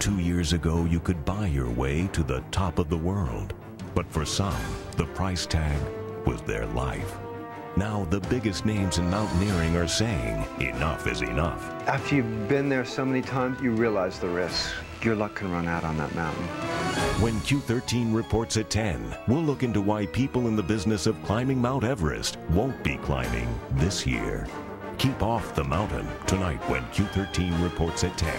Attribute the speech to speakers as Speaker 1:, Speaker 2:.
Speaker 1: Two years ago, you could buy your way to the top of the world. But for some, the price tag was their life. Now, the biggest names in mountaineering are saying enough is enough.
Speaker 2: After you've been there so many times, you realize the risks. Your luck can run out on that mountain.
Speaker 1: When Q13 reports at 10, we'll look into why people in the business of climbing Mount Everest won't be climbing this year. Keep off the mountain tonight when Q13 reports at 10.